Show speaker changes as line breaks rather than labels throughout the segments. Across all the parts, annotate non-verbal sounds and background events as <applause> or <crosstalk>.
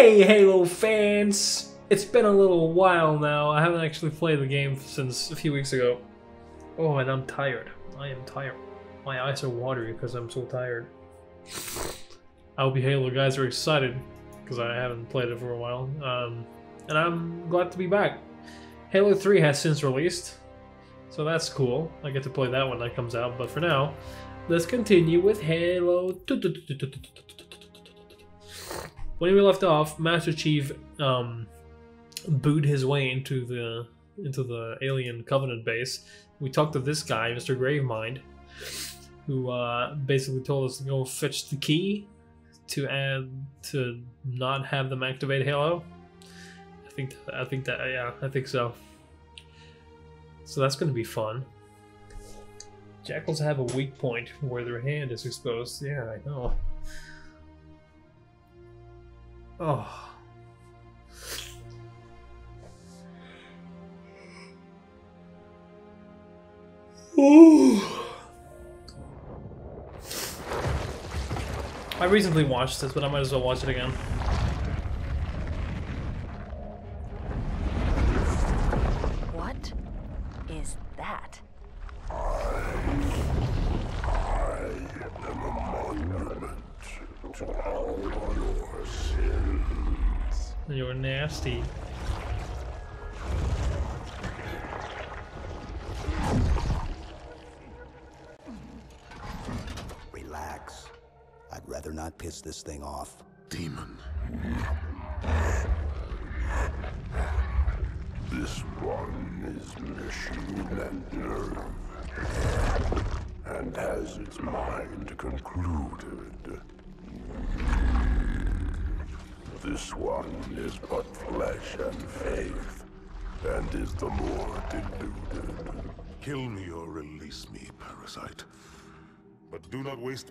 Hey, Halo fans! It's been a little while now. I haven't actually played the game since a few weeks ago. Oh, and I'm tired. I am tired. My eyes are watery because I'm so tired. I hope you Halo guys are excited because I haven't played it for a while. Um, and I'm glad to be back. Halo 3 has since released, so that's cool. I get to play that when that comes out, but for now, let's continue with Halo. When we left off, Master Chief um, booed his way into the into the alien Covenant base. We talked to this guy, Mr. Gravemind, who uh, basically told us to go fetch the key to add to not have them activate Halo. I think I think that yeah I think so. So that's going to be fun. Jackals have a weak point where their hand is exposed. Yeah, I know. Oh. Ooh. I recently watched this, but I might as well watch it again.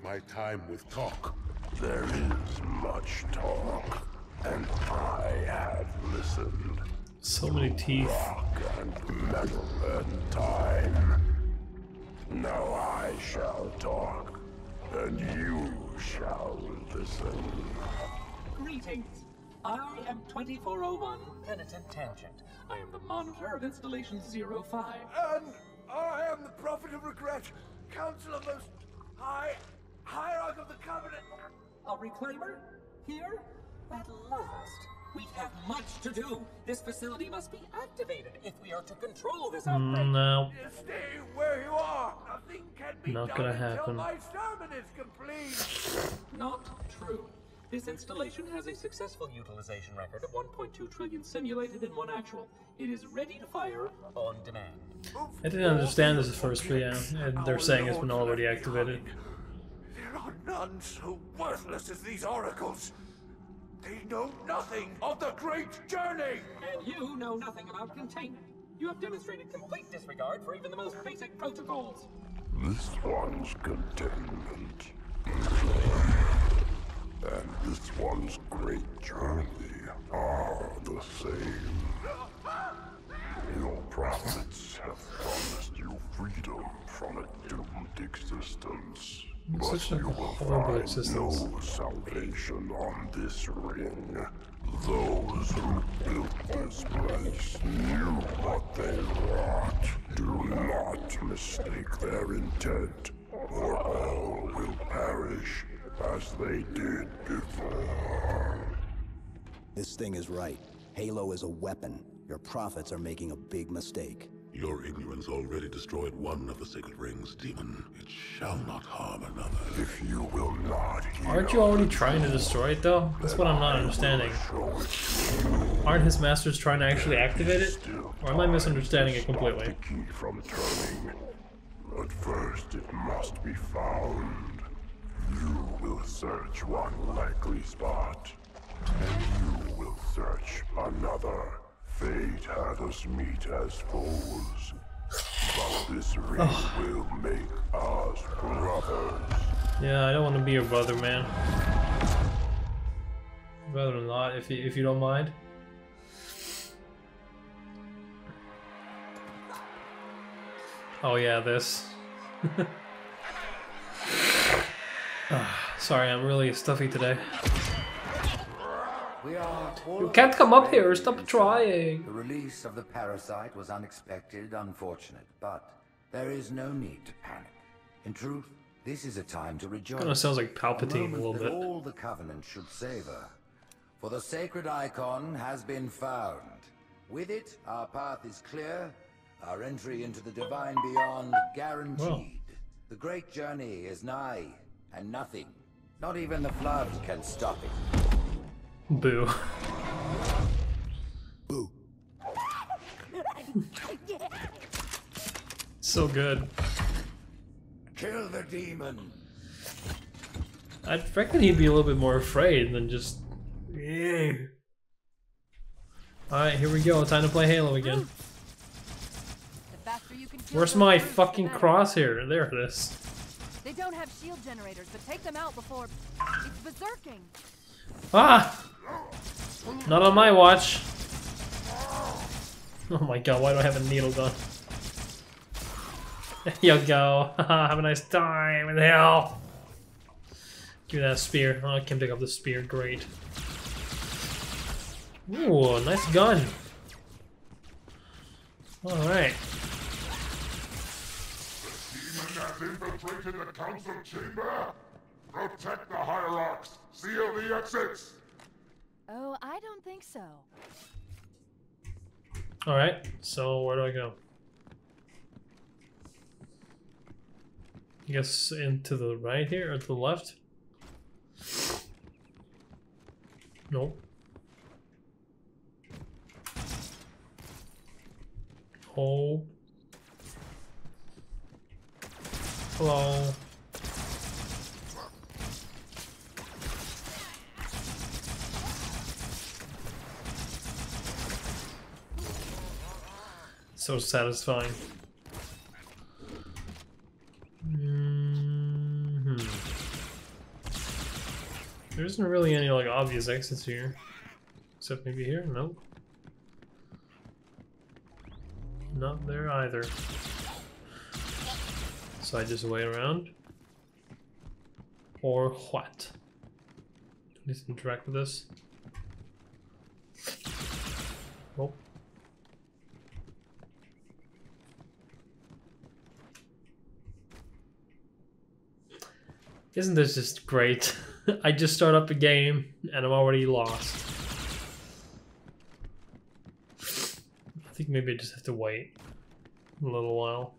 My time with talk.
There is much talk, and I have listened.
So many teeth.
Rock and metal and time. Now I shall talk, and you shall listen.
Greetings. I am 2401 Penitent Tangent. I am the monitor of Installation 05.
And I am the Prophet of Regret, Council of Most High, Hierarch of the Covenant.
A reclaimer? Here? At last. We have much to do. This facility must be activated if we are to control this mm, outbreak.
No.
Stay where you are. Nothing can be
Not
done
gonna
until
happen.
my sermon is complete.
Not true. This installation has a successful utilization record of 1.2 trillion simulated and one actual. It is ready to fire on demand.
I didn't understand this at first, but yeah, and they're saying it's been already activated.
There none so worthless as these oracles. They know nothing of the great journey.
And you know nothing about containment. You have demonstrated complete disregard for even the most basic protocols.
This one's containment. And this one's great journey are the same. Your prophets have promised you freedom from a doomed existence. But
Such a
you will find
existence.
no salvation on this ring. Those who built this place knew what they wrought. Do not mistake their intent, or all will perish as they did before.
This thing is right. Halo is a weapon. Your prophets are making a big mistake.
Your ignorance already destroyed one of the sacred rings, demon. It shall not harm another.
If you will not hear
Aren't you already trying to destroy it though? That's what I'm not understanding.
show it to you,
Aren't his masters trying to actually activate it? Or am I misunderstanding it completely?
the key from turning. But first it must be found. You will search one likely spot, and you will search another. Fate had us meet as foes, but this ring will make us brothers.
Yeah, I don't want to be your brother, man. Rather not, if you, if you don't mind. Oh yeah, this. <laughs> Ah, Sorry, I'm really stuffy today.
We are all
You can't come up here, stop trying.
The release of the parasite was unexpected, unfortunate, but there is no need to panic. In truth, this is a time to rejoice.
Kinda sounds like Palpatine a
moment
little
that
bit.
all the Covenant should savor. For the sacred icon has been found. With it, our path is clear, our entry into the divine beyond guaranteed.
Well.
The great journey is nigh, and nothing, not even the flood, can stop it.
Boo.
Boo.
So good.
Kill the demon!
I reckon he'd be a little bit more afraid than just. Yeah. Alright, here we go. Time to play Halo again.
The faster you can kill
Where's my fucking
better.
crosshair? There it is.
They don't have shield generators, but take them out before it's berserking.
Ah! Not on my watch. <laughs> Oh my god, why do I have a needle gun? <laughs> There you go. <laughs> have a nice time in hell. Give me that spear. Oh, I can pick up the spear. Great. Ooh, nice gun. Alright.
Infiltrated the council chamber. Protect the hierarchs. Seal the exits.
Oh, I don't think so.
Alright, so where do I go? I guess into the right here or to the left? Nope. Oh. Hello. So satisfying. Mhm. There isn't really any like obvious exits here. Except maybe here? Nope. Not there either. So I just wait around? Or what? Let's interact with this. Isn't this just great? <laughs> I just start up a game and I'm already lost. I think maybe I just have to wait a little while.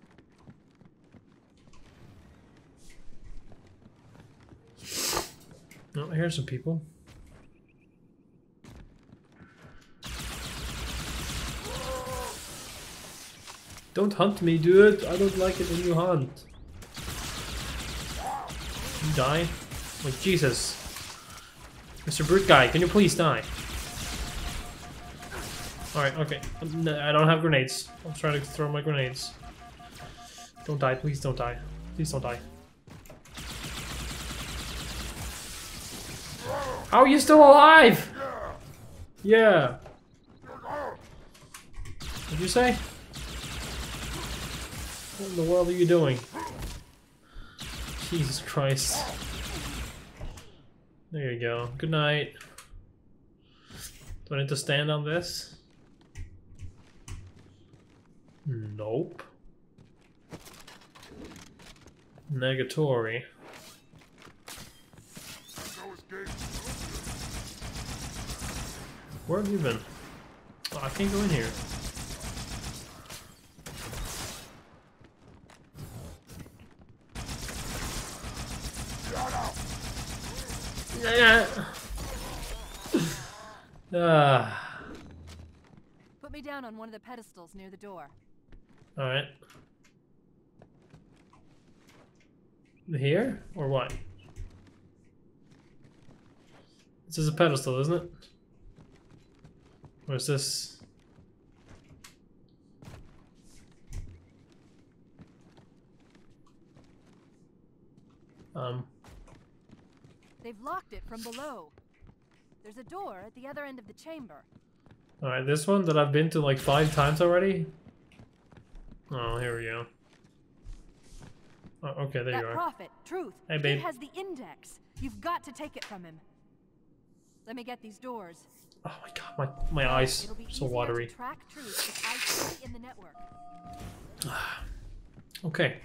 Oh, here's some people. Don't hunt me, dude. I don't like it when you hunt. You die? Like, Jesus. Mr. Brute Guy, can you please die? Alright, okay. No, I don't have grenades. I'm trying to throw my grenades. Don't die, please don't die. Please don't die. How are you still alive? Yeah. What'd you say? What in the world are you doing? Jesus Christ. There you go. Good night. Do I need to stand on this? Nope. Negatory. Where have you been? Oh, I can't go in here. Yeah. Ah.
Put me down on one of the pedestals near the door.
All right. Here or what? This is a pedestal, isn't it? Or is this? Um.
They've locked it from below. There's a door at the other end of the chamber.
All right, this one that I've been to like five times already. Oh, here we go. Oh, okay, there
that
you are.
prophet, Truth.
Hey,
He has the index. You've got to take it from him. Let me get these doors.
Oh my god, my my eyes so watery.
Track truth if I stay in the network. <sighs>
Okay.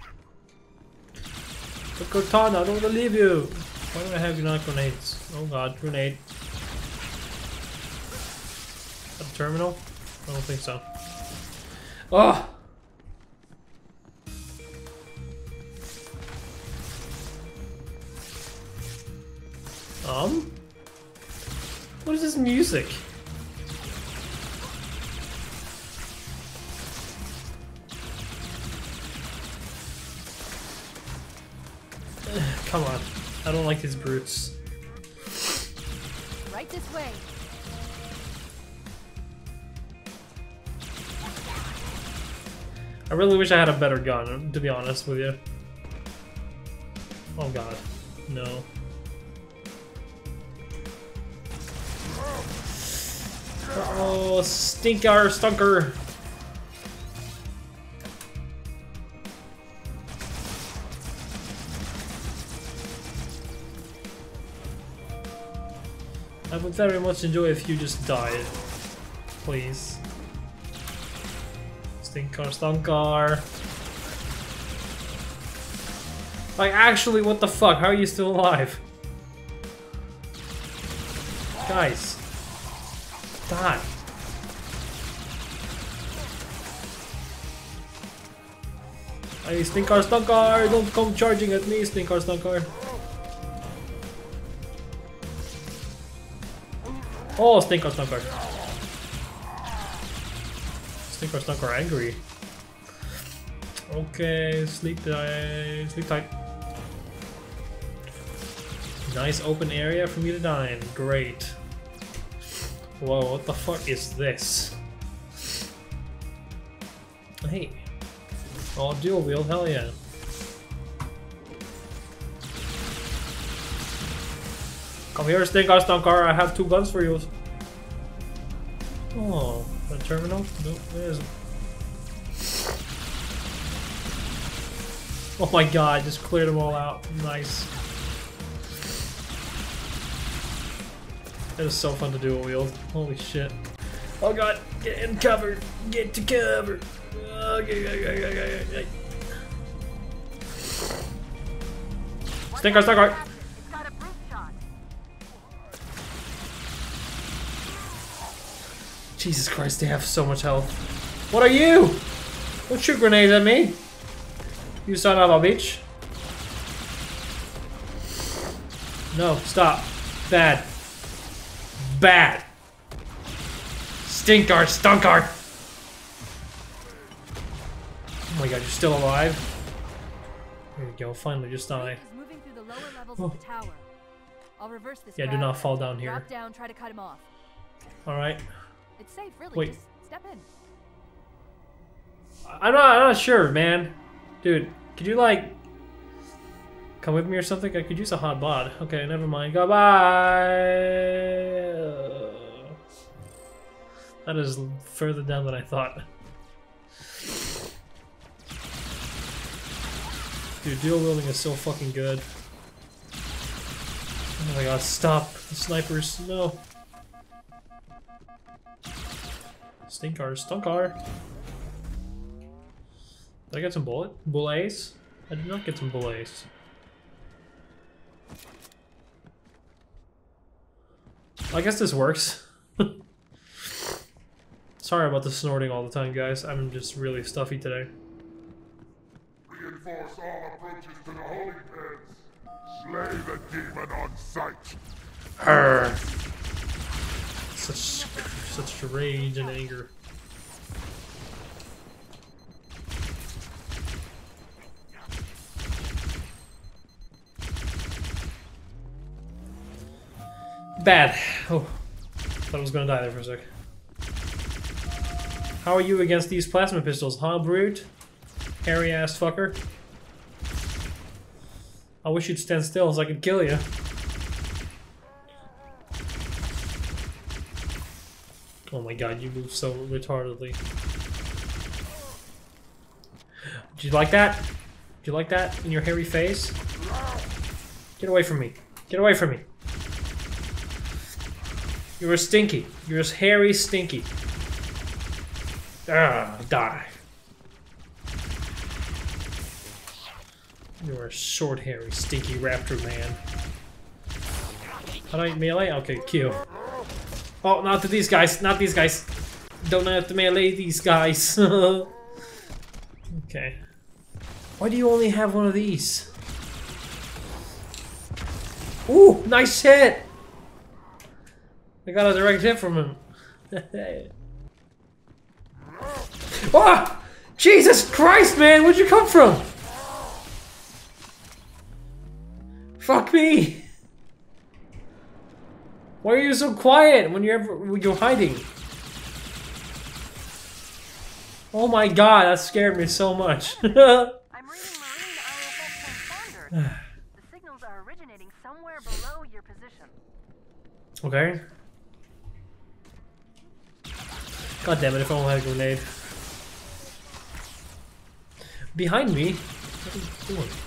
But Cortana, I don't leave you. Why do I have not grenades? Oh god, grenade. A terminal? I don't think so. Oh! Um? What is this music? <sighs> Come on. I don't like these brutes.
Right this way.
I really wish I had a better gun, to be honest with you. Oh god. No. Oh, stinker, stunker. I would very much enjoy if you just died. Please. Stinker, stunker. Like, actually, what the fuck? How are you still alive? Guys. Die. Hey, Stinker, Stunker! Don't come charging at me, Stinker, Stunker. Oh, Stinker, Stunker. Stinker, Stunker angry. Okay, sleep tight, sleep tight. Nice open area for me to dine. Great. Whoa, what the fuck is this? Hey. Oh, dual wield, hell yeah. Come here, Stinker Stunker, I have two guns for you. Oh, a terminal? Nope, there isn't. Oh my god, just cleared them all out. Nice. It was so fun to do a wield. Holy shit. Oh god, get in cover. Get to cover. Okay, okay, okay, okay, okay. Stinker, stinker. Jesus Christ, they have so much health. What are you? Don't shoot grenades at me. You son of a bitch. No, stop. Bad. Bad. Stinkard, stunkard. Oh my god, you're still alive? There you go, finally, just die.
Is moving through the lower levels
Oh.
of the oh. tower. I'll reverse this.
Yeah, do not fall down here.
Drop down, try to cut him off.
Alright.
It's safe, really.
Wait.
Just step in.
I'm not, I'm not sure, man. Dude, could you, like, come with me or something? I could use a hot bod. Okay, never mind. Goodbye. That is further down than I thought. Dude, dual wielding is so fucking good. Oh my god, stop. The snipers, no. Stinkar, Stunkar. Did I get some bullet? Bullets? I did not get some bullets. I guess this works. <laughs> Sorry about the snorting all the time, guys. I'm just really stuffy today.
Reinforce all approaches to the holding pens. Slay the demon on sight.
Her. Such, such rage and anger. Bad. Oh, thought I was gonna die there for a sec. How are you against these plasma pistols, huh, brute? Hairy ass fucker. I wish you'd stand still so I could kill you. Oh my god, you move so retardedly. Did you like that? Did you like that in your hairy face? Get away from me. Get away from me. You're a stinky. You're a hairy stinky. Ah, die. You're a short, hairy, stinky raptor man. How do I melee? Okay, kill. Oh, not to these guys. Not these guys. Don't have to melee these guys. <laughs> okay. Why do you only have one of these? Ooh, nice hit! I got a direct hit from him. <laughs> ah! Jesus Christ, man! Where'd you come from? Fuck me! Why are you so quiet when you're ever, when you're hiding? Oh my god, that scared me so much. <laughs>
I'm reading marine <sighs> the signals are originating somewhere below your position.
okay. God damn it, if I only had a grenade. Behind me? What are you doing?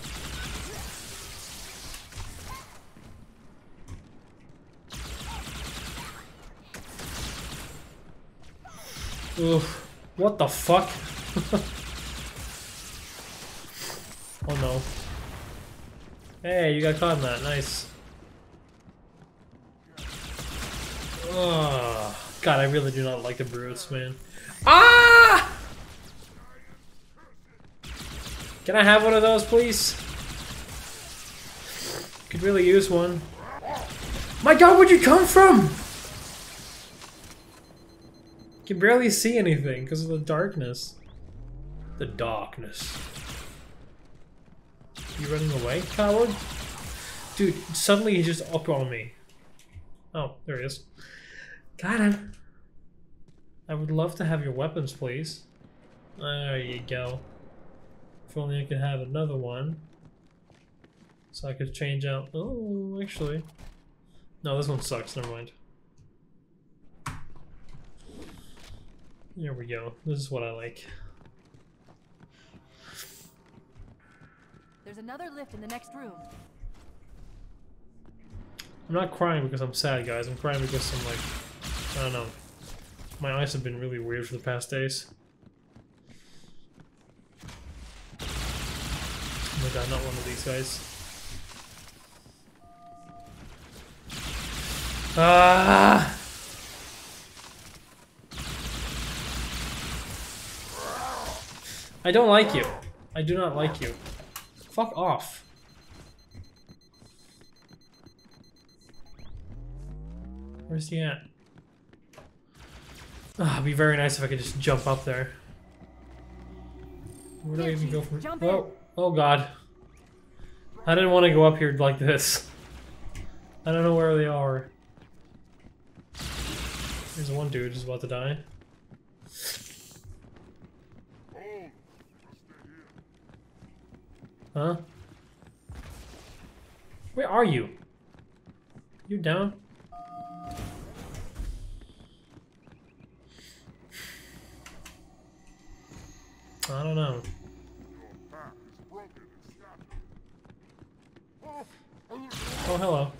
Oof. What the fuck? <laughs> oh no. Hey, you got caught in that. Nice. Oh, God, I really do not like the brutes, man. Ah! Can I have one of those, please? Could really use one. My God, where'd you come from? Can barely see anything because of the darkness. The darkness. You running away, coward? Dude, suddenly he's just up on me. Oh, there he is. Got him. I would love to have your weapons, please. There you go. If only I could have another one. So I could change out... Oh, actually. No, this one sucks. Never mind. There we go. This is what I like.
There's another lift in the next room.
I'm not crying because I'm sad, guys. I'm crying because I'm like... I don't know. My eyes have been really weird for the past days. Oh my god, not one of these guys. Ah! I don't like you. I do not like you. Fuck off. Where's he at? Ah, it'd be very nice if I could just jump up there. Where do I even go from
jump
Oh, oh god. I didn't want to go up here like this. I don't know where they are. There's one dude who's about to die. Huh? Where are you? You down? I don't know. Oh, hello.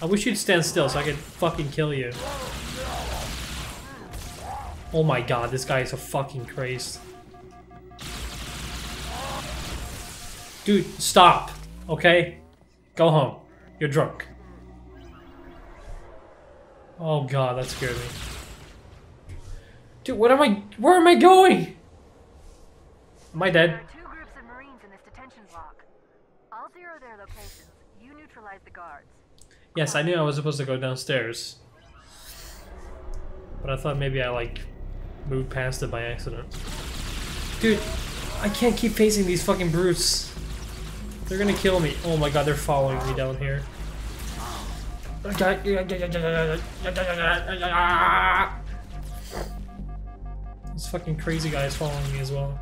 I wish you'd stand still so I could fucking kill you. Oh my god, this guy is a fucking craze. Dude, stop. Okay? Go home. You're drunk. Oh god, that scared me. Dude, what am I- where am I going? Am I
There
dead?
are two groups of Marines in this detention block. I'll zero their locations. You neutralize the guards.
Yes, I knew I was supposed to go downstairs. But I thought maybe I, like, moved past it by accident. Dude, I can't keep facing these fucking brutes. They're gonna kill me. Oh my god, they're following me down here. This fucking crazy guy is following me as well.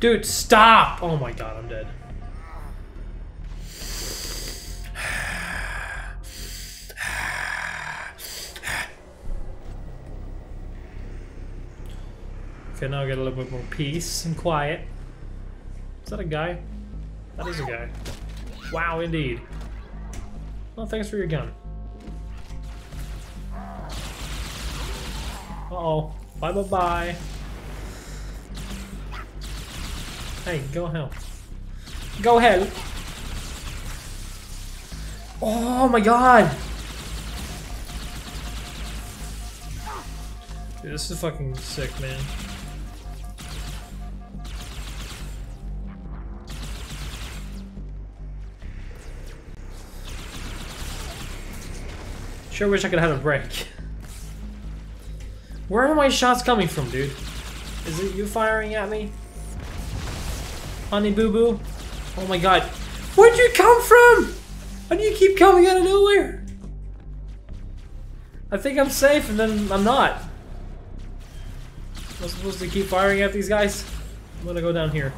Dude, stop! Oh my god, I'm dead. Okay, now I get a little bit more peace and quiet. Is that a guy? That is a guy. Wow, indeed. Well, thanks for your gun. Uh-oh. Bye bye bye. Hey, go hell. Go hell. Oh my god! Dude, this is fucking sick, man. Sure wish I could have a break. Where are my shots coming from, dude? Is it you firing at me? Honey boo boo? Oh my god. Where'd you come from? Why do you keep coming out of nowhere? I think I'm safe and then I'm not. Am I supposed to keep firing at these guys? I'm gonna go down here.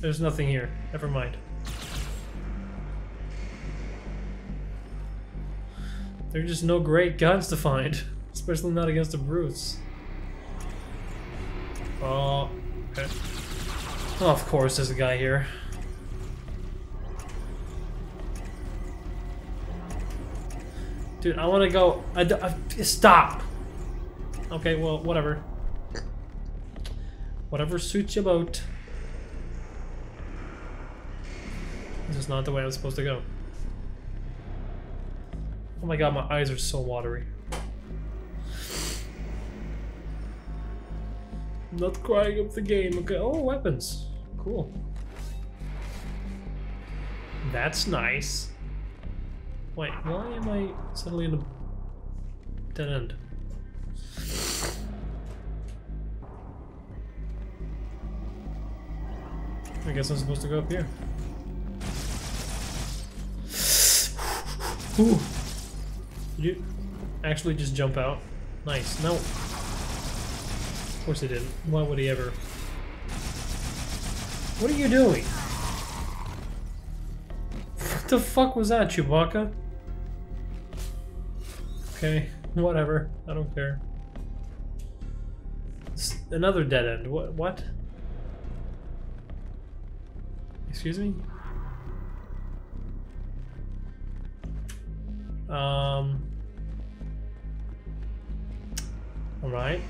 There's nothing here. Never mind. There are just no great guns to find. <laughs> Especially not against the brutes. Oh, okay. Oh, of course there's a guy here. Dude, I want to go. I, I- stop. Okay, well, whatever. Whatever suits your boat. This is not the way I was supposed to go. Oh my god, my eyes are so watery. I'm not crying up the game. Okay. Oh, weapons. Cool. That's nice. Wait, why am I suddenly in a dead end? I guess I'm supposed to go up here. <sighs> Ooh. Did you actually just jump out? Nice. No. Of course he didn't. Why would he ever? What are you doing? What the fuck was that, Chewbacca? Okay, whatever. I don't care. It's another dead end. What? What? Excuse me? Um. Alright.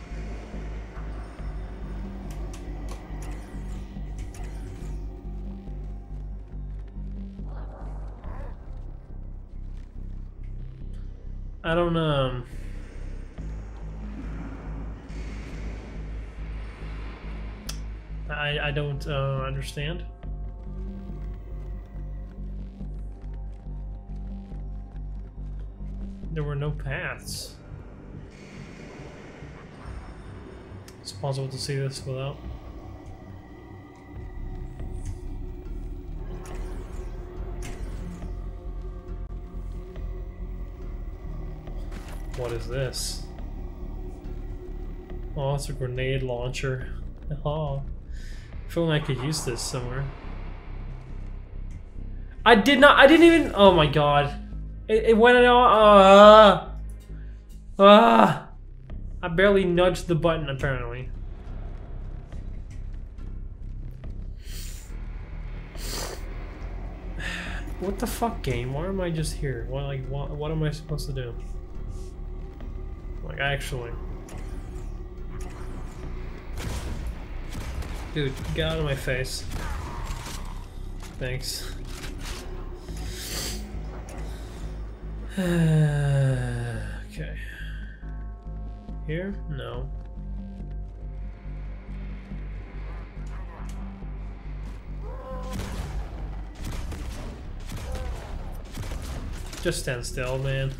I don't um I I don't uh, understand. There were no paths. It's possible to see this without. What is this? Oh, it's a grenade launcher. <laughs> Oh, I feel like I could use this somewhere. I did not. I didn't even. Oh my god! It, it went out. Ah! Uh, ah! I barely nudged the button. Apparently. <sighs> What the fuck, game? Why am I just here? What like what? What am I supposed to do? Like, actually. Dude, get out of my face. Thanks. <sighs> okay. Here? No. Just stand still, man.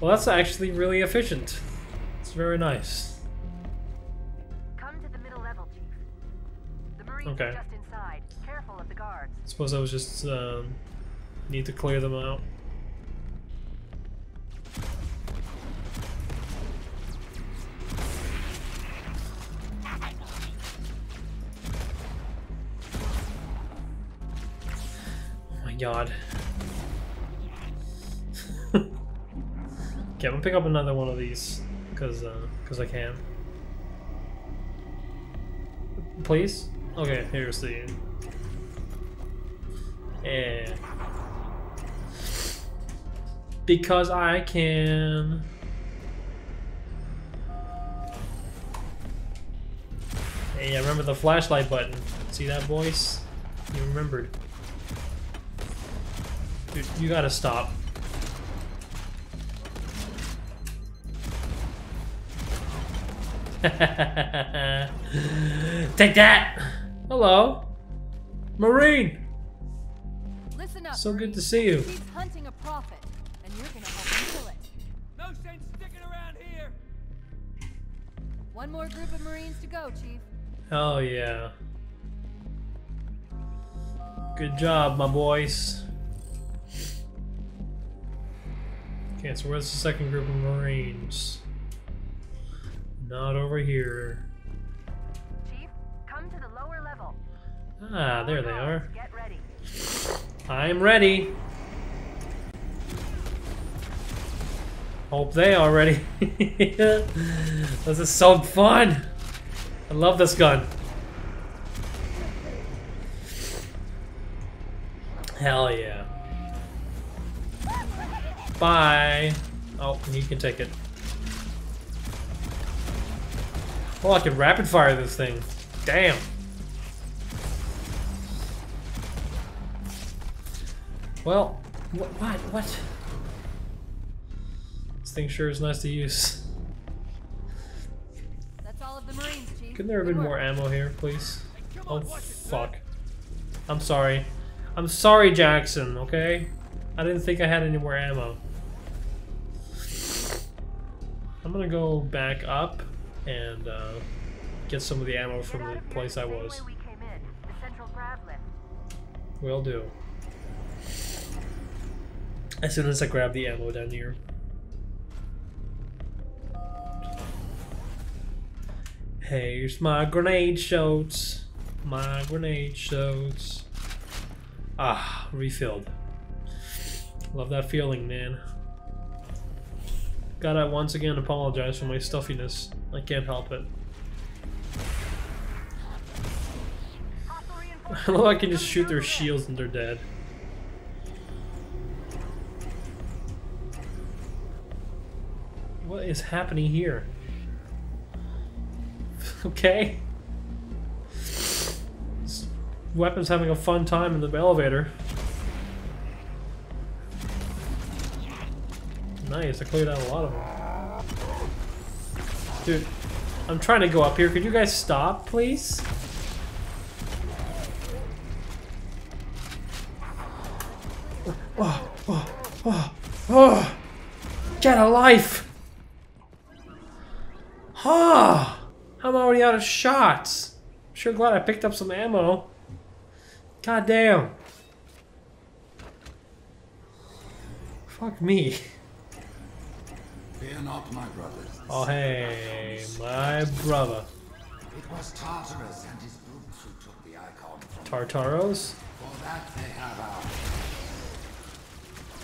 Well, that's actually really efficient. It's very nice.
Come to the middle level, Chief. The Marines
Okay.
are just inside. Careful of the guards.
Suppose I was just um, need to clear them out. Oh my god. <laughs> Okay, I'm gonna pick up another one of these because uh, cause I can. Please? Okay, here's the. Yeah. Because I can. Hey, I remember the flashlight button. See that, boys? You remembered. Dude, you gotta stop. <laughs> Take that! Hello. Marine!
Listen up.
So good to see you.
One more group of Marines to go, Chief.
Oh yeah. Good job, my boys. Okay, so where's the second group of Marines? Not over here.
Chief, come to the lower level.
Ah, there they are.
Get ready.
I'm ready. Hope they are ready. <laughs> this is so fun. I love this gun. Hell yeah. Bye. Oh, you can take it. Oh, I can rapid fire this thing. Damn. Well, what? What? What? This thing sure is nice to use.
That's all of the Marines, Chief.
Couldn't there have been more ammo here, please? Oh, fuck. I'm sorry. I'm sorry, Jackson, okay? I didn't think I had any more ammo. I'm gonna go back up and uh, get some of the ammo from the place I was.
we came in, the central grav lift.
Will do. As soon as I grab the ammo down here. Here's my grenade shots. My grenade shots. Ah, refilled. Love that feeling, man. Gotta once again apologize for my stuffiness. I can't help it. <laughs> I love I can just shoot their shields and they're dead. What is happening here? Okay. This weapon's having a fun time in the elevator. Nice, I cleared out a lot of them. Dude, I'm trying to go up here. Could you guys stop, please? Oh, oh, oh, oh. Get a life! Ah! I'm already out of shots. Sure glad I picked up some ammo. God damn. Fuck me.
Fear not, my brothers.
Oh hey, my brother.
It was Tartarus and his brutes who took the icon from
Tartaros?
For that they have our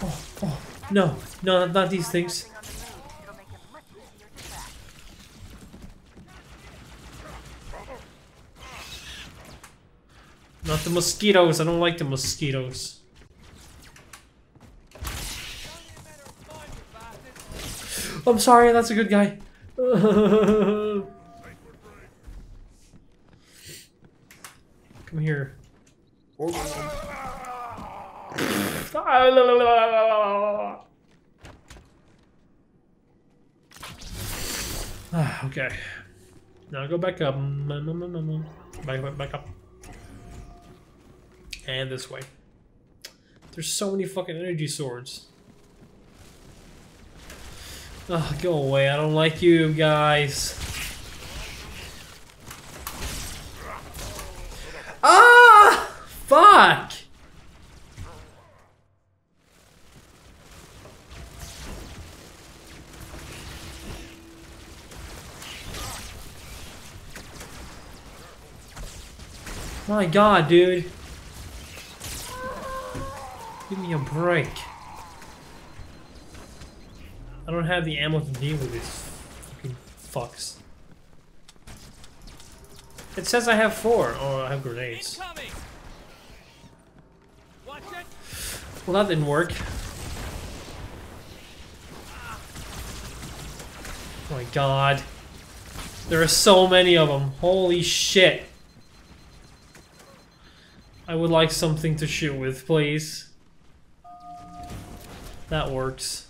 Oh, oh, no, no, not these things. Not the mosquitoes. I don't like the mosquitoes. I'm sorry, that's a good guy. <laughs> Come here. <sighs> Okay. Now go back up. Mm, mm, mm, back, back, back up. And this way. There's so many fucking energy swords. Oh, go away. I don't like you guys. Ah! Fuck! My god, dude. Give me a break. I don't have the ammo to deal with these fucking fucks. It says I have four. Oh, I have grenades.
Incoming! Watch it!
Well, that didn't work. Oh my god. There are so many of them. Holy shit. I would like something to shoot with, please. That works.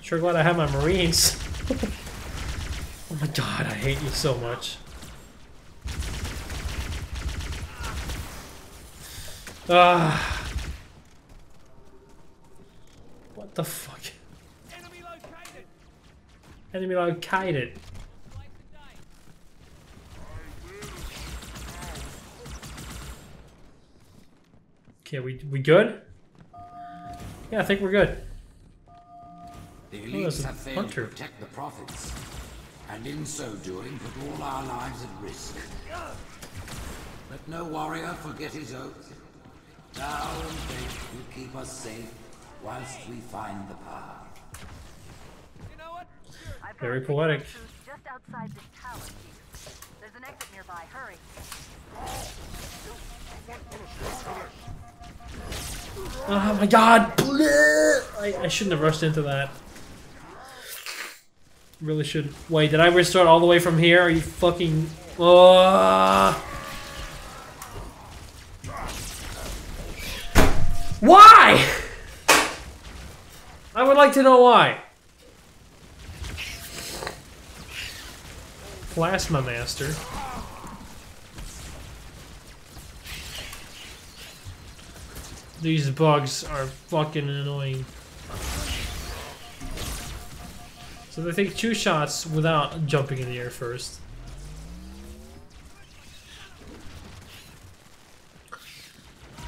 Sure glad I have my marines. <laughs> oh my god, I hate you so much. Ah. What the fuck?
Enemy located!
Enemy located. Okay, we we good? Yeah, I think we're good.
The
Oh,
elites
a
have failed
hunter.
to protect the prophets, and in so doing put all our lives at risk. Let no warrior forget his oath. Thou and faith will keep us safe whilst we find the path.
You know what?
I've
Very
a
poetic.
Just outside this tower, Chief. There's an exit nearby. Hurry.
Oh my god! I, I shouldn't have rushed into that. Really should. Wait, did I restart all the way from here? Are you fucking... Oh. Why? I would like to know why. Plasma Master. These bugs are fucking annoying. So they take two shots without jumping in the air first.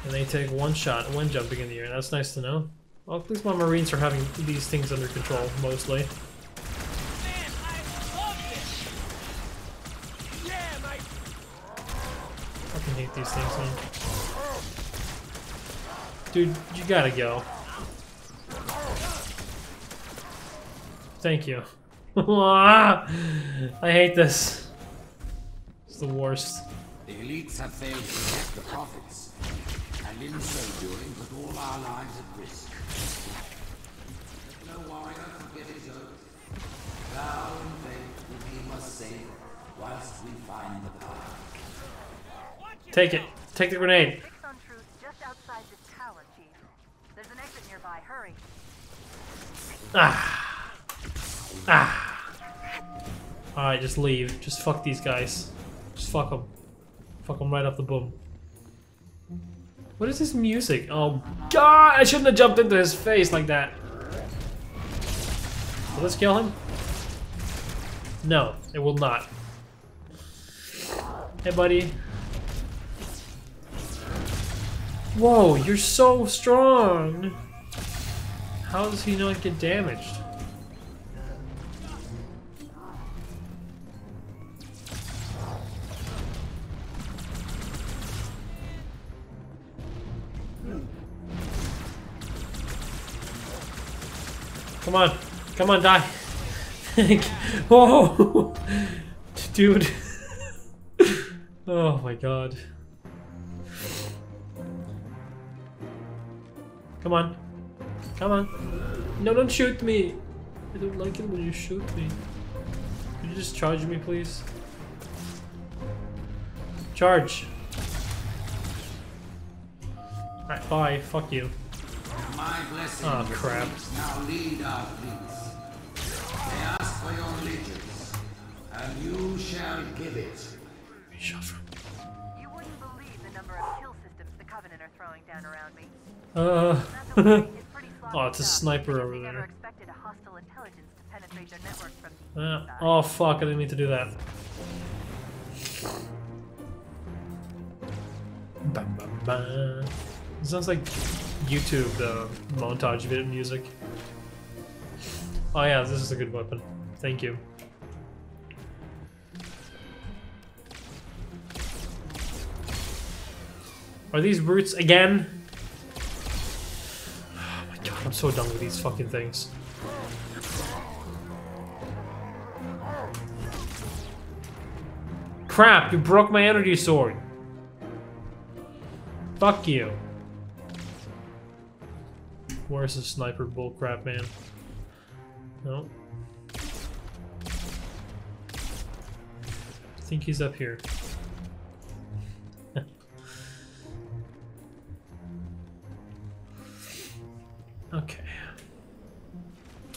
And they take one shot when jumping in the air. That's nice to know. Well, at least my marines are having these things under control, mostly.
I
fucking hate these things, man. Dude, you gotta go. Thank you. <laughs> I hate this. It's the worst.
The elites have failed to protect the prophets, and in so doing put all our lives at risk. Let no warrior forget his oath. Thou and faith will keep us safe whilst we find the path.
Take it. Take the grenade.
Fix on truce just outside this tower, Chief. There's an exit nearby. Hurry.
Ah. Ah. Alright, just leave. Just fuck these guys. Just fuck them. Fuck them right off the boom. What is this music? Oh god! I shouldn't have jumped into his face like that. Will this kill him? No, it will not. Hey, buddy. Whoa, you're so strong! How does he not get damaged? Come on. Come on, die. <laughs> Whoa! <laughs> Dude. <laughs> oh my god. Come on. Come on. No, don't shoot me. I don't like it when you shoot me. Could you just charge me, please? Charge. Alright, bye. Fuck you.
My blessing
Oh, crap.
now lead our fleets. They ask for your allegiance, and you shall give it.
Shut from.
You wouldn't believe the number of kill systems the Covenant are throwing down around me.
Uh. <laughs>
That's okay. It's pretty sloppy
oh, it's a sniper over there.
expected a hostile intelligence to penetrate their network from the
Uh, oh fuck! I didn't mean to do that. Bum, bum. It sounds like YouTube, the montage video music. Oh yeah, this is a good weapon. Thank you. Are these brutes again? God, I'm so done with these fucking things. Crap, you broke my energy sword. Fuck you. Where's the sniper bullcrap, man? No. I think he's up here. Okay.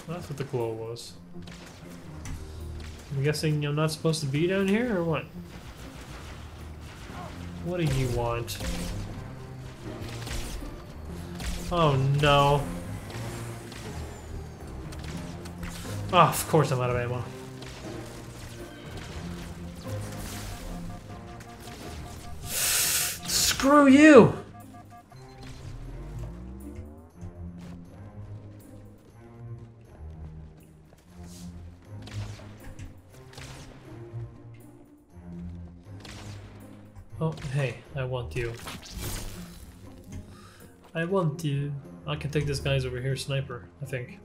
That's what the glow was. I'm guessing I'm not supposed to be down here, or what? What do you want? Oh no. Oh, of course I'm out of ammo. Screw you! Want you. I want you. I can take this guy's over here sniper, I think.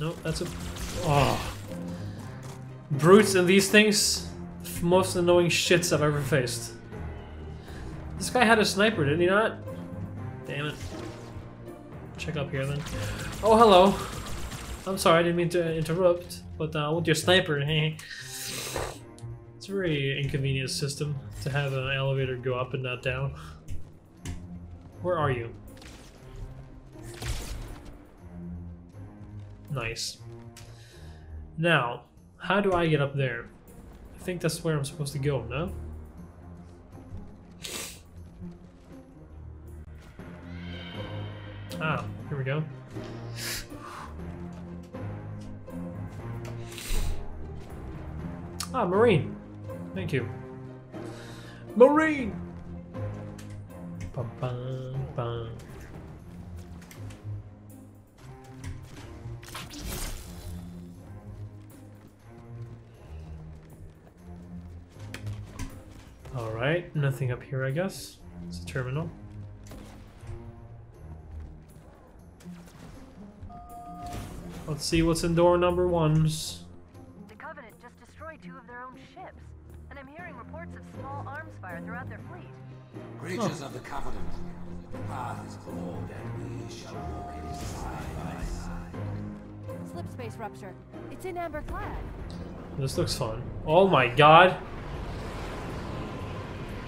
No, that's a... Oh. Brutes and these things, most annoying shits I've ever faced. This guy had a sniper, didn't he not? Damn it. Check up here then. Oh, hello. I'm sorry, I didn't mean to interrupt, but uh, with your sniper, <laughs> hey It's a very inconvenient system to have an elevator go up and not down. Where are you? Nice. Now, how do I get up there? I think that's where I'm supposed to go, no? Ah, here we go. Ah, Marine. Thank you. Marine! Alright, nothing up here, I guess. It's a terminal. Let's see what's in door number ones.
Small arms fire throughout their fleet.
Creatures of the Covenant, ah, the path is broad and we shall walk it side by side.
Slip space rupture. It's in Amber Clad.
This looks fun. Oh my god!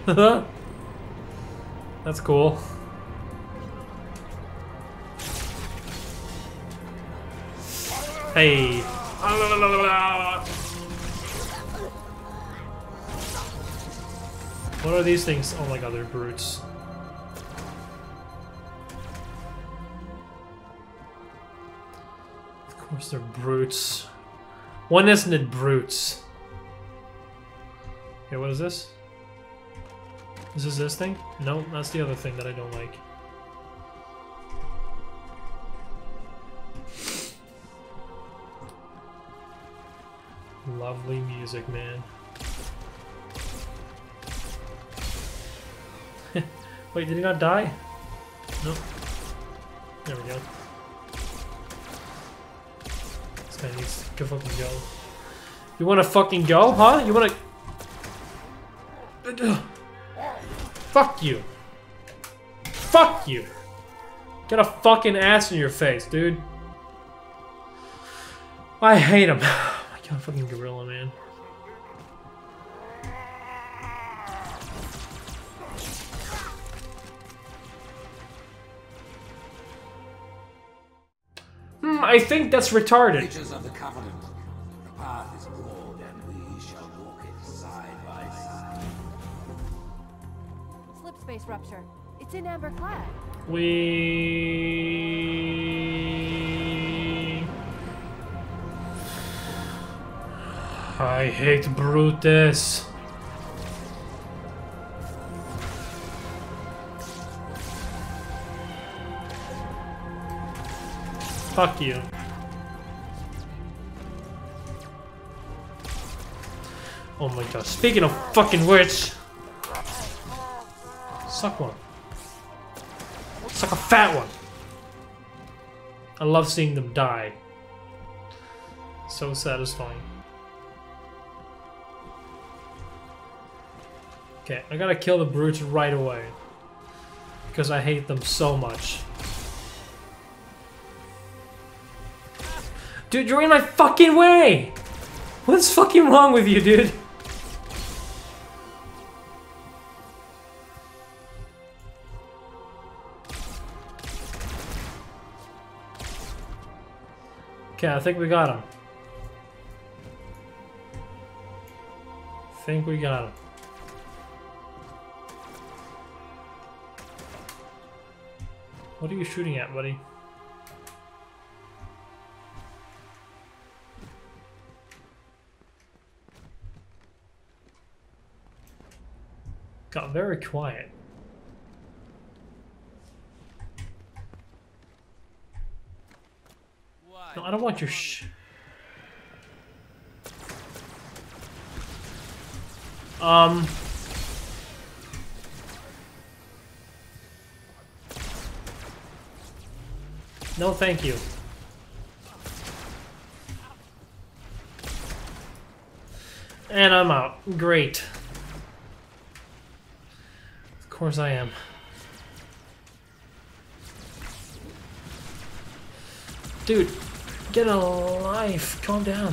<laughs> That's cool. Hey. What are these things? Oh my god, they're brutes. Of course they're brutes. One isn't it brutes? Okay, what is this? Is this this thing? No, that's the other thing that I don't like. Lovely music, man. Wait, did he not die? Nope. There we go. This guy needs to fucking go. You wanna fucking go, huh? You wanna... <clears throat> Fuck you. Fuck you. Get a fucking ass in your face, dude. I hate him. Oh my god, fucking gorilla, man. Side think that's retarded.
space rupture. It's in Amber Clad.
We. I hate brutes. Fuck you. Oh my god. Speaking of fucking which. Suck one. Suck a fat one. I love seeing them die. So satisfying. Okay, I gotta kill the brutes right away. Because I hate them so much. Dude, you're in my fucking way! What's fucking wrong with you, dude? Okay, I think we got him. I think we got him. What are you shooting at, buddy? Got very quiet. No, I don't want your sh- Um... No, thank you. And I'm out. Great. Of course I am. Dude, get a life. Calm down.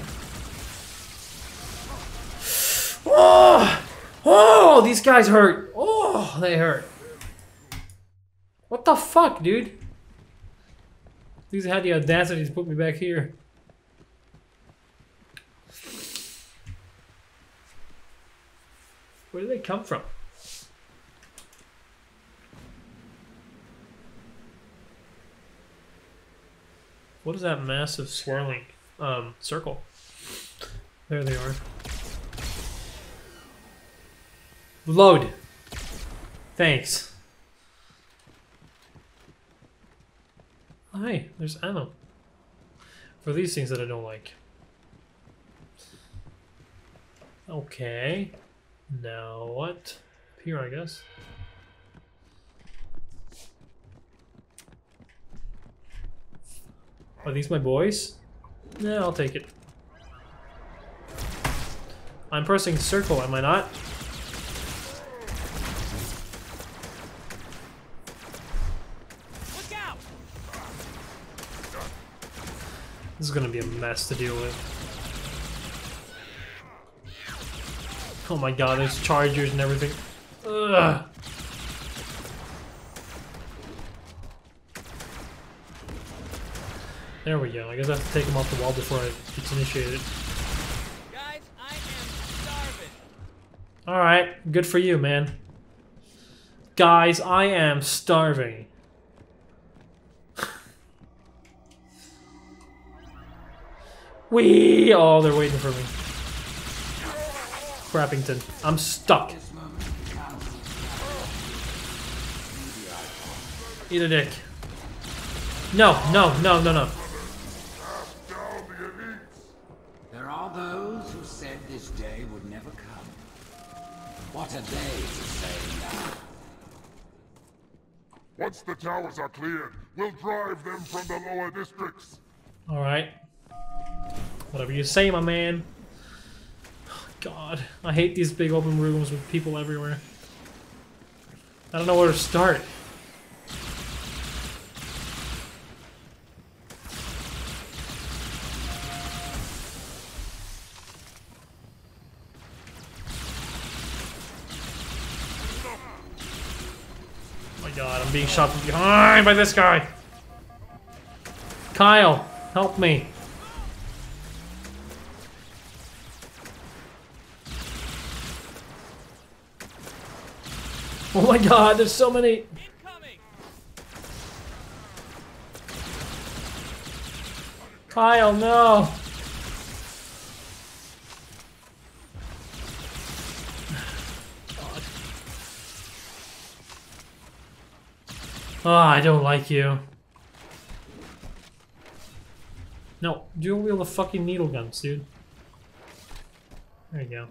Oh! Oh, these guys hurt. Oh, they hurt. What the fuck, dude? These had the audacity to put me back here. Where did they come from? What is that massive swirling um, circle? There they are. Load. Thanks. Hi, there's ammo. For these things that I don't like. Okay. Now what? Here, I guess. Are these my boys? Yeah, I'll take it. I'm pressing circle, am I not? This is gonna be a mess to deal with. Oh my god, there's chargers and everything. Ugh. There we go. I guess I have to take him off the wall before it gets initiated.
Guys, I am starving.
Alright, good for you, man. Guys, I am starving. <laughs> we Oh, they're waiting for me. Crappington. I'm stuck. Eat a dick. No, no, no, no, no.
There are those who said this day would never come. What are they to say now?
Once the towers are cleared, we'll drive them from the lower districts.
Alright. Whatever you say, my man. God, I hate these big open rooms with people everywhere. I don't know where to start. I'm being shot from behind by this guy. Kyle, help me. Oh my god, there's so many. Kyle, no. Oh, I don't like you. No, dual wield the fucking needle guns, dude. There you go.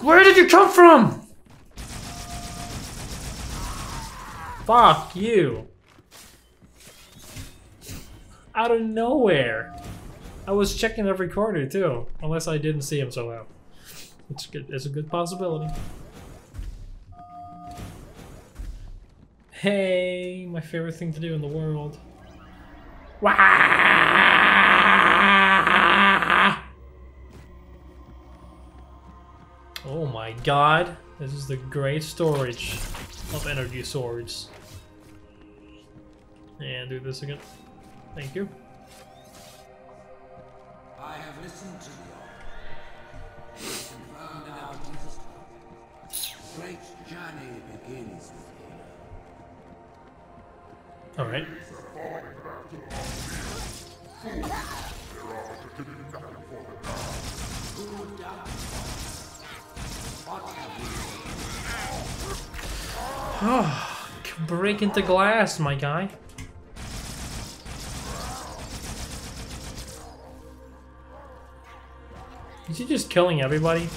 Where did you come from? Fuck you. Out of nowhere. I was checking every corner too, unless I didn't see him somehow. It's good. It's a good possibility. Hey, my favorite thing to do in the world. Oh my god, this is the great storage of energy swords. And do this again. Thank you.
I have listened to the order. Confirmed our wisdom. Great journey begins with doubt? What have we
Break into glass, my guy. Is he just killing everybody?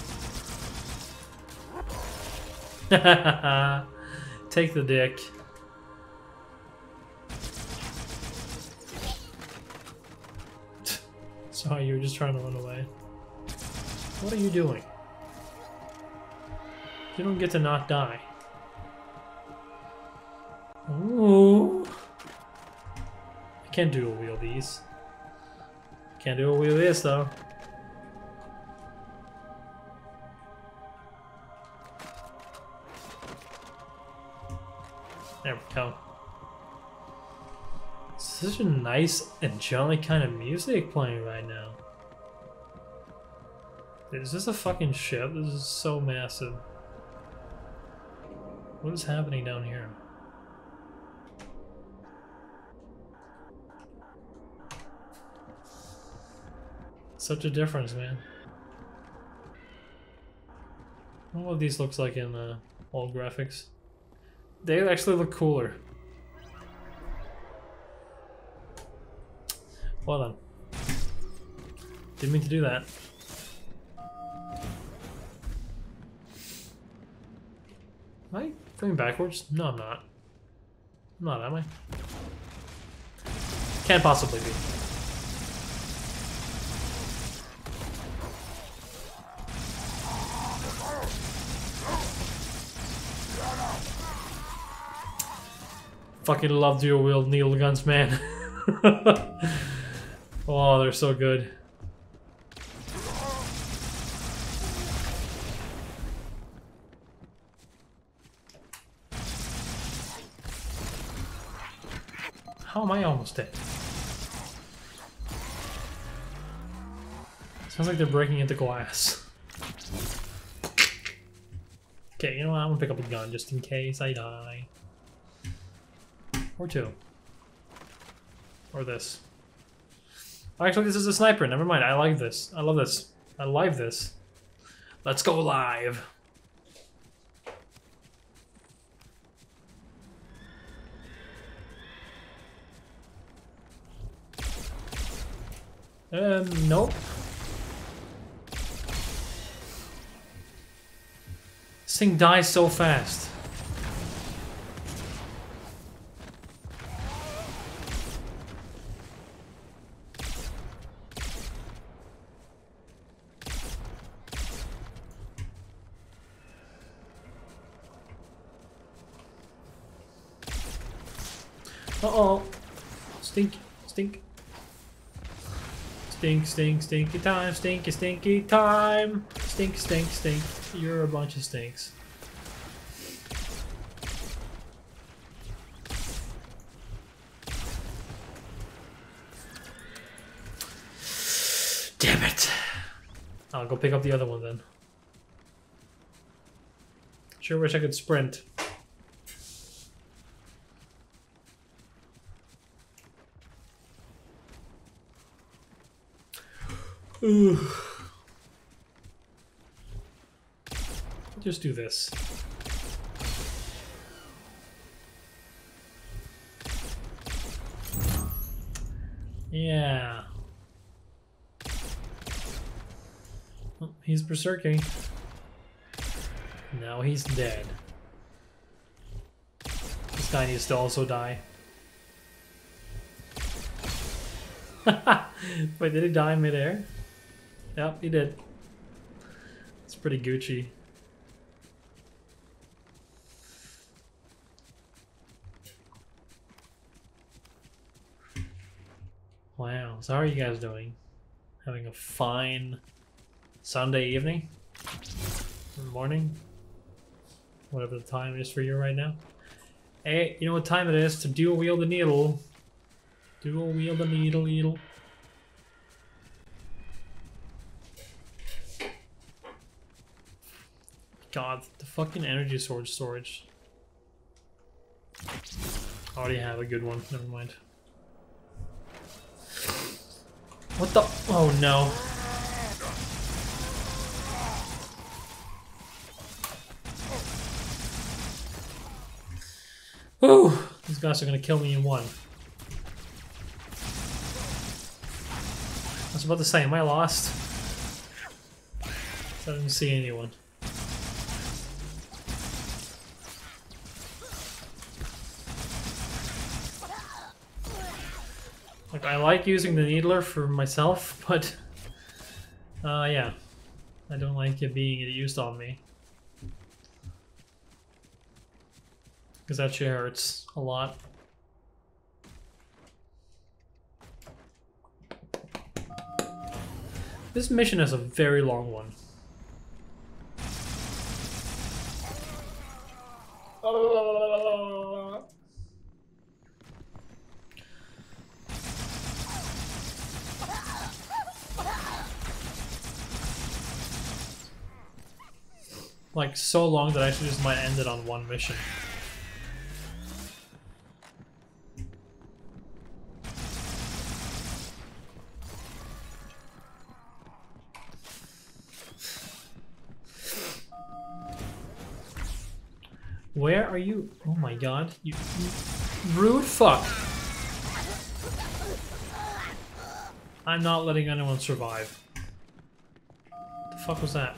<laughs> Take the dick. <laughs> Sorry, you were just trying to run away. What are you doing? You don't get to not die. Ooh. I can't do a wheel these. Can't do a wheel this though. There we go. Such a nice, angelic kind of music playing right now. Is this a fucking ship? This is so massive. What is happening down here? Such a difference, man. I don't know what these looks like in uh, old graphics. They actually look cooler. Well then. Didn't mean to do that. Am I going backwards? No, I'm not. I'm not, am I? Can't possibly be. Fucking love dual wield needle guns, man. <laughs> oh, they're so good. How am I almost dead? Sounds like they're breaking into glass. Okay, you know what? I'm gonna pick up a gun just in case I die. Or two. Or this. Actually, this is a sniper. Never mind. I like this. I love this. I like this. Let's go live. Um, nope. This thing dies so fast. Uh-oh. Stink, stink. Stink, stink, stinky time, stinky, stinky time. Stink, stink, stink. You're a bunch of stinks. Damn it. I'll go pick up the other one then. Sure wish I could sprint. Just do this. Yeah. Oh, he's berserking. Now he's dead. This guy needs to also die. <laughs> Wait, did he die in midair? Yep, he did. It's pretty Gucci. Wow, so how are you guys doing? Having a fine Sunday evening? Morning? Whatever the time is for you right now. Hey, you know what time it is to dual wield the needle. Dual wield the needle, needle. God, the fucking energy sword storage. I already have a good one, never mind. What the? Oh no. Whew! These guys are gonna kill me in one. I was about to say, am I lost? I didn't see anyone. I like using the needler for myself, <laughs> but... Uh, yeah. I don't like it being used on me. Because that shit hurts a lot. This mission is a very long one. Like, so long that I actually just might end it on one mission. Where are you? Oh my god, you, you rude fuck. I'm not letting anyone survive. The fuck was that?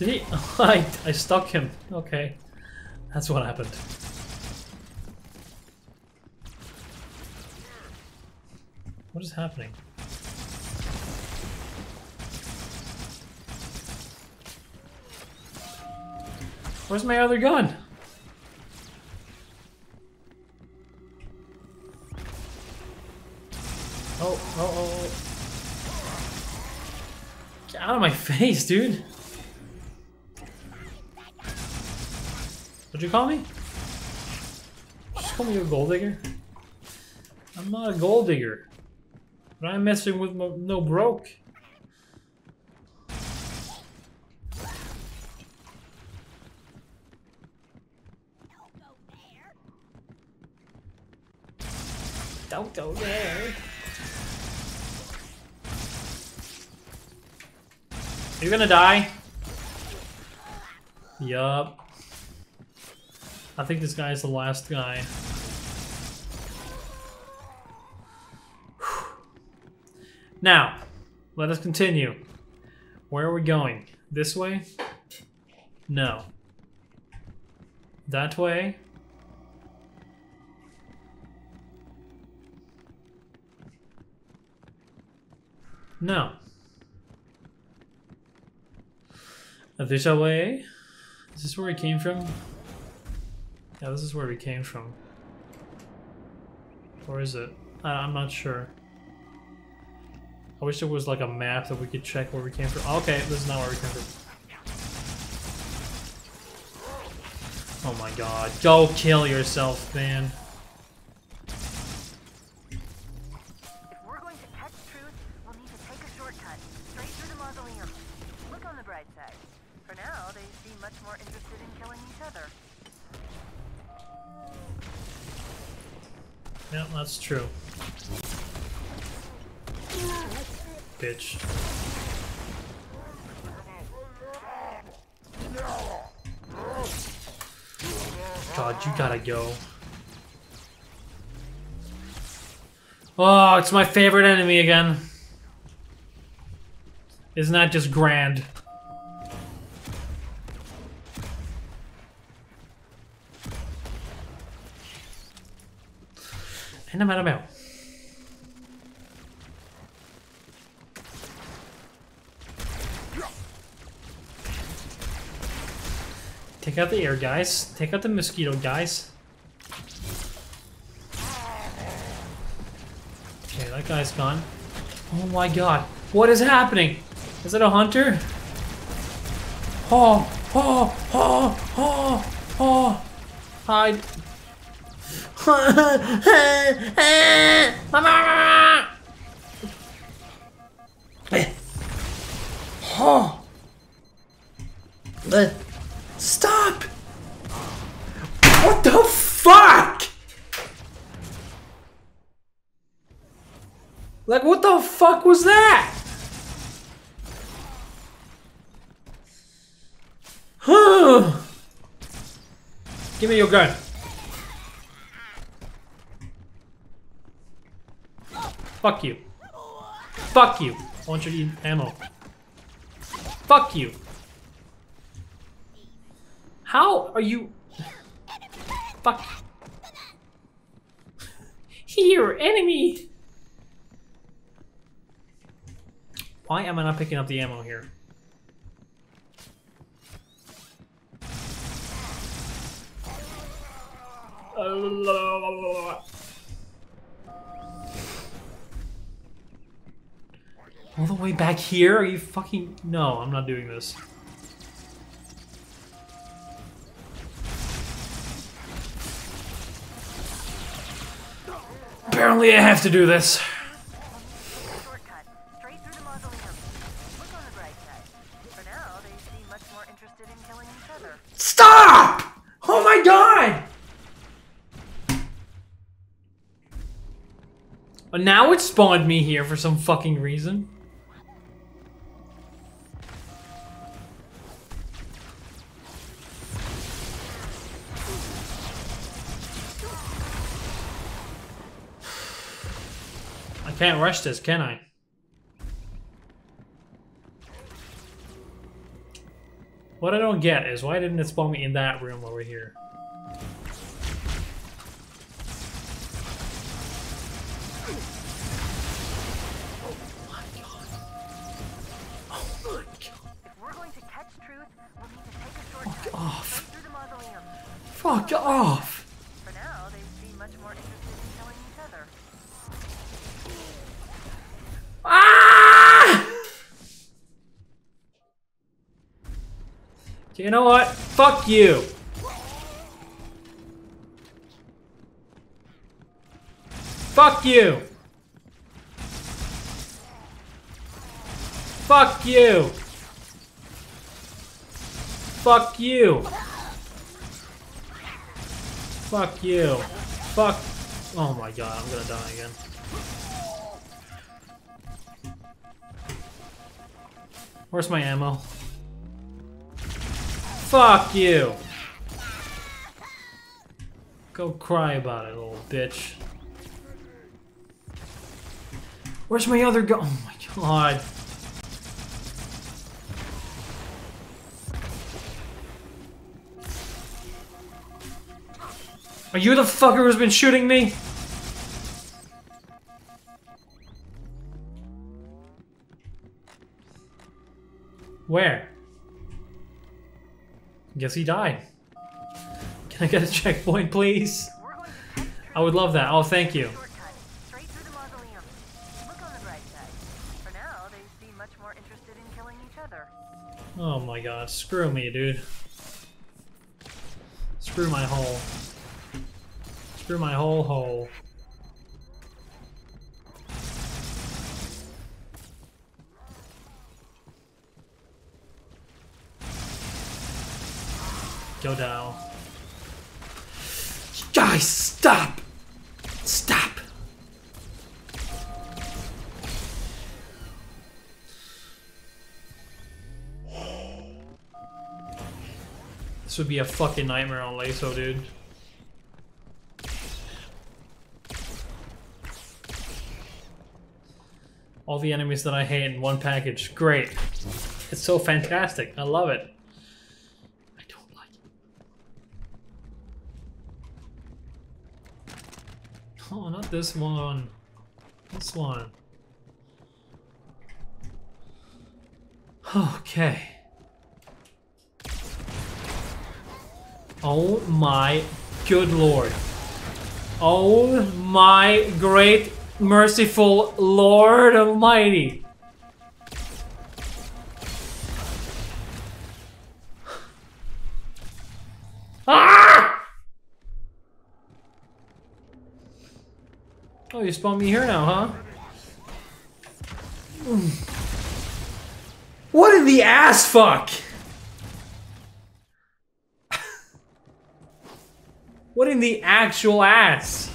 Did he? <laughs> I, I stuck him. Okay. That's what happened. What is happening? Where's my other gun? Oh, oh, oh, oh. Get out of my <laughs> face, dude. What'd you call me? Just call me a gold digger? I'm not a gold digger. But I'm messing with no, no broke. Don't go there. You're gonna die. Yup. I think this guy is the last guy. Now, let us continue. Where are we going? This way? No. That way? No. This way? Is this where we came from? Yeah, this is where we came from. Or is it? I I'm not sure. I wish there was like a map that we could check where we came from. Okay, this is not where we came from. Oh my god. Go kill yourself, man. That's true. Bitch. God, you gotta go. Oh, it's my favorite enemy again. Isn't that just grand? And I'm out. Take out the air guys. Take out the mosquito guys. Okay, that guy's gone. Oh my god. What is happening? Is it a hunter? Oh, oh, oh, oh, oh. Hide. Oh. Stop! What the fuck? Like, what the fuck was that? Huh. Give me your gun. Fuck you. Fuck you. I want you to eat ammo. Fuck you. How are you... Fuck. Here, enemy! Why am I not picking up the ammo here? All the way back here? Are you fucking... No, I'm not doing this. Apparently I have to do this. Stop! Oh my god! But now it spawned me here for some fucking reason. Can't rush this, can I? What I don't get is why didn't it spawn me in that room over here?
If we're
You know what? Fuck you! Fuck you! Fuck you! Fuck you! Fuck you! Fuck! Oh my god, I'm gonna die again. Where's my ammo? Fuck you! Go cry about it, little bitch. Where's my other gun? Oh my god. Are you the fucker who's been shooting me? Where? Guess he died. Can I get a checkpoint, please? I would love that. Oh, thank you. Oh my god, screw me, dude. Screw my hole. Screw my whole hole. Go down. Guys, stop! Stop! This would be a fucking nightmare on LASO, dude. All the enemies that I hate in one package. Great. It's so fantastic. I love it. I don't like it. Oh, not this one. This one. Okay. Oh my good lord. Oh my great merciful Lord Almighty. Oh, you spawned me here now, huh? What in the ass fuck? <laughs> what in the actual ass?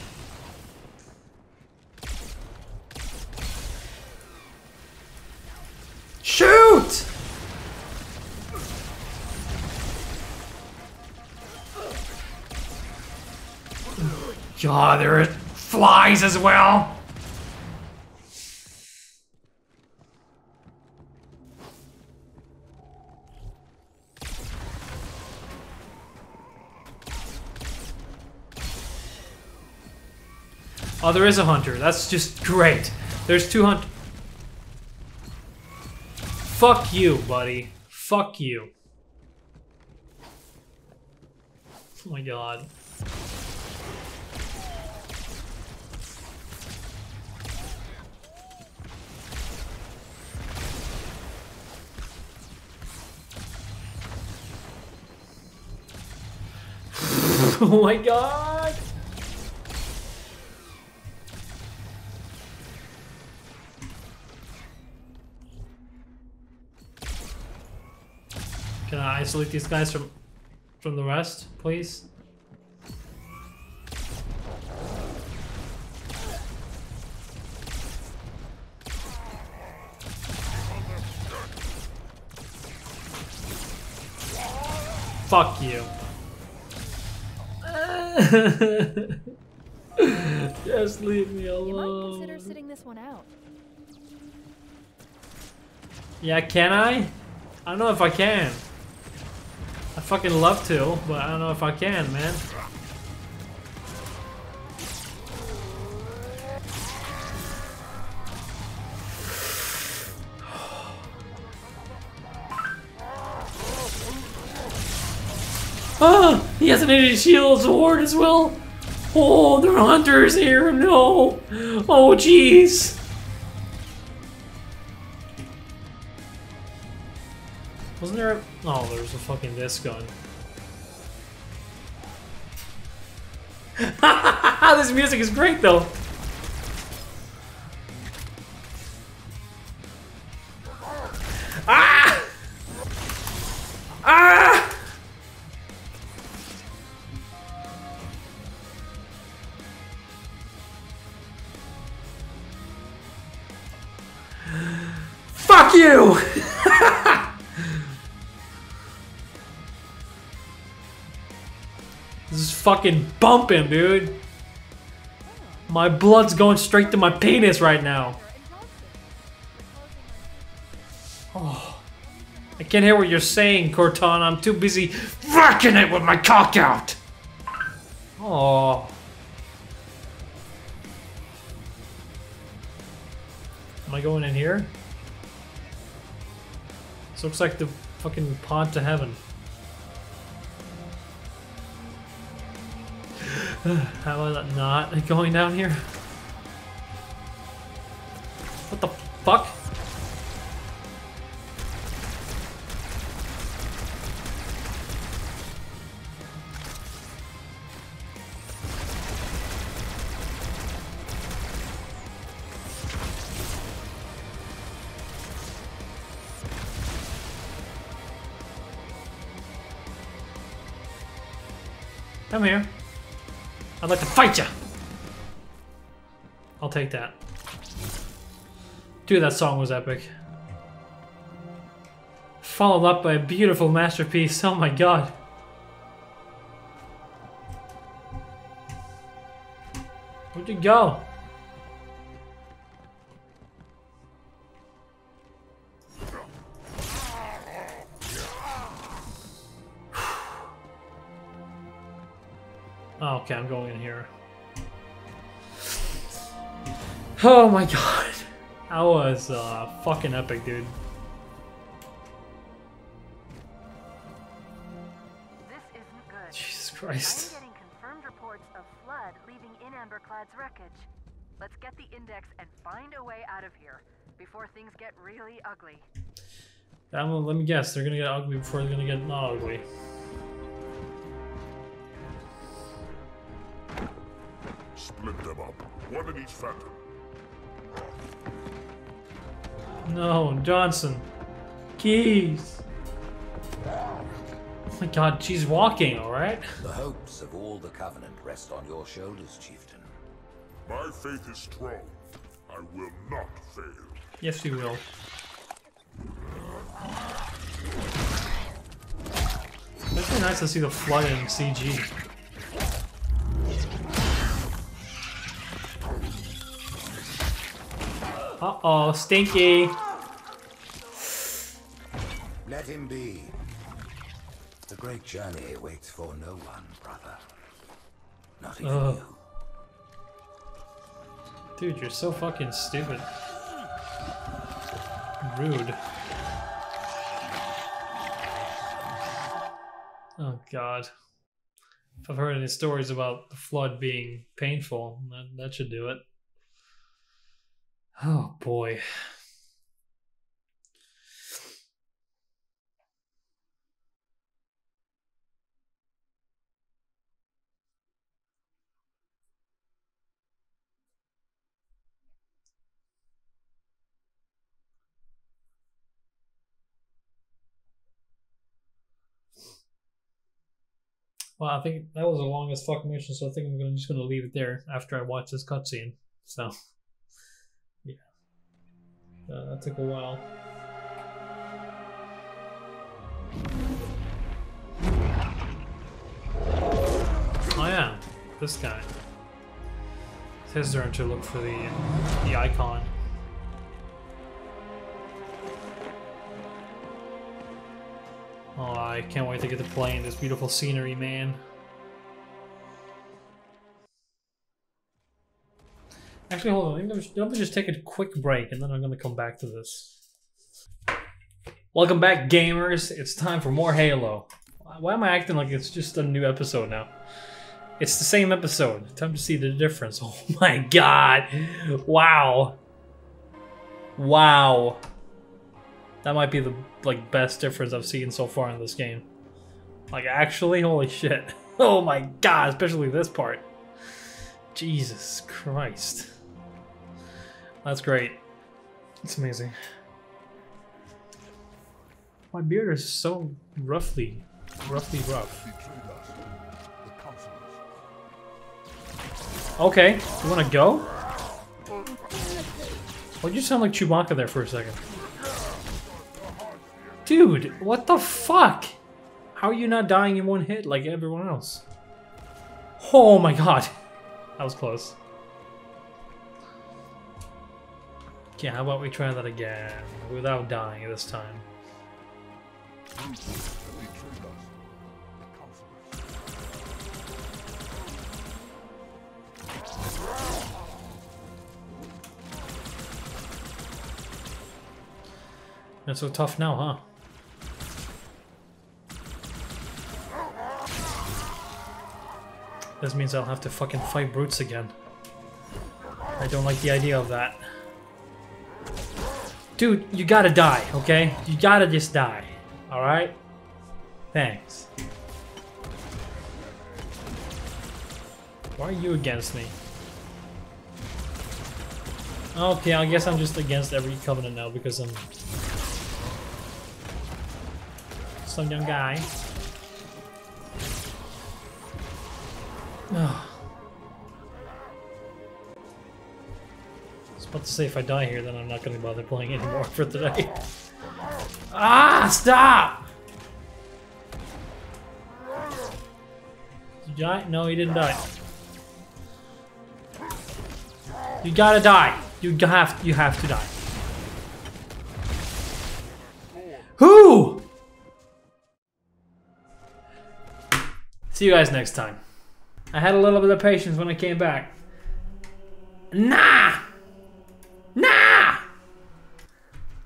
Shoot! God, there are flies as well. Oh, there is a hunter. That's just great. There's two hunt. Fuck you, buddy. Fuck you. Oh my god. <laughs> oh my god! Can I isolate these guys from from the rest, please? Fuck you. <laughs> Just leave me
You might
alone.
consider sitting this one out.
Yeah, can I? I don't know if I can. I fucking love to, but I don't know if I can, man. Has an sword as well! Oh, there are hunters here! No! Oh, jeez! Wasn't there a... Oh, there's a fucking disc gun. <laughs> this music is great, though! Fucking bumping, dude. My blood's going straight to my penis right now. Oh. I can't hear what you're saying, Cortana. I'm too busy fucking it with my cock out. Oh. Am I going in here? This looks like the fucking pod to heaven. <sighs> How I not going down here? What the fuck? Come here. I'd like to fight you. I'll take that. Dude, that song was epic. Followed up by a beautiful masterpiece. Oh my god. Where'd you go? Oh my god. That was uh, fucking epic, dude.
This isn't good.
Jesus Christ.
I'm getting confirmed reports of flood leaving in Amber Clad's wreckage. Let's get the index and find a way out of here before things get really ugly.
I'm let me guess, they're gonna get ugly before they're gonna get not ugly.
Split them up. One in each phantom.
No, Johnson. Keyes. Oh my god, she's walking, alright?
The hopes of all the Covenant rest on your shoulders, Chieftain.
My faith is strong. I will not fail.
Yes, you will. It's really nice to see the flood in CG. Uh oh, stinky.
Let him be. The great journey waits for no one, brother. Not even
Ugh.
you.
Dude, you're so fucking stupid. Rude. Oh god. If I've heard any stories about the flood being painful, that, that should do it. Oh boy. Well, I think that was the longest fucking mission, so I think I'm gonna just gonna leave it there after I watch this cutscene. So, uh, that took a while. Oh yeah, this guy. It's his turn to look for the the icon. Oh, I can't wait to get to play in this beautiful scenery, man. Actually, hold on. Let me just, take a quick break, and then I'm gonna come back to this. Welcome back, gamers. It's time for more Halo. Why am I acting like it's just a new episode now? It's the same episode. Time to see the difference. <laughs> Oh my god! Wow! Wow! That might be the like best difference I've seen so far in this game. Like actually, holy shit. <laughs> Oh my god, especially this part. Jesus Christ. That's great. It's amazing. My beard is so roughly, roughly rough. Okay, you wanna go? Why'd you sound like Chewbacca there for a second? Dude, what the fuck? How are you not dying in one hit like everyone else? Oh my god. <laughs> That was close. Okay, how about we try that again? Without dying this time. Not so tough now, huh? This means I'll have to fucking fight brutes again. I don't like the idea of that. Dude, you gotta die, okay? You gotta just die. Alright? Thanks. Why are you against me? Okay, I guess I'm just against every covenant now because I'm some young guy. To say if I die here, then I'm not going to bother playing anymore for today. ah, stop! Did you die? No, he didn't die. You gotta die. You have you have to die. Who? See you guys next time. I had a little bit of patience when I came back. Nah!